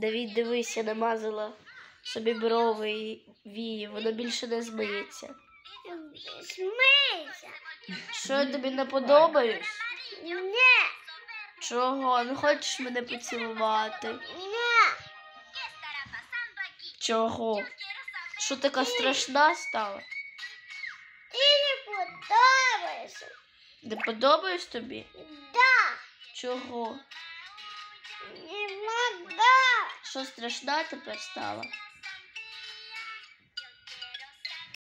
Давід, дивись, я намазала собі брови і вії, воно більше не змиється. Смейся. Що я тобі не подобаюсь? Не, Чого? Не хочеш мене поцілувати? не. Чого? Що така страшна стала? Ти не подобаєшся. Не подобаюсь тобі? Да. Чого? що страшна тепер стала.